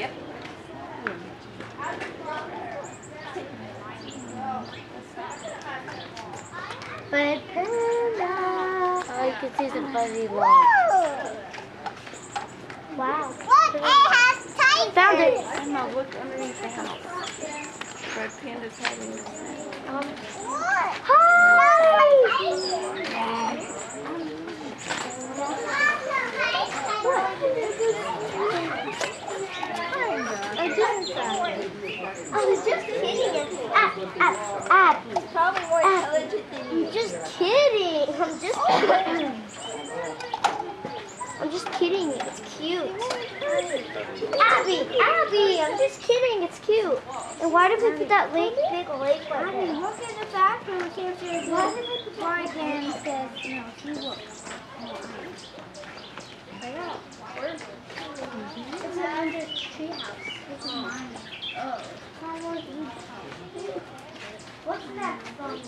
Yep. My panda. All oh, you can see is fuzzy log. Wow. Look, it has tigers. Found it. Look underneath the house. Red panda's hiding. Um, what? Hi. I was just kidding. Ab, Ab, Abby. Probably more Abby. intelligent than you. I'm just kidding. I'm just kidding. I'm just kidding. It's cute. Abby, Abby, I'm just kidding. It's cute. And why did we put that lake, big lake Abby, look in the bathroom. See if there's Why one. Morgan says, no, she looks. found this treehouse. it's is mine. Oh. What's that song?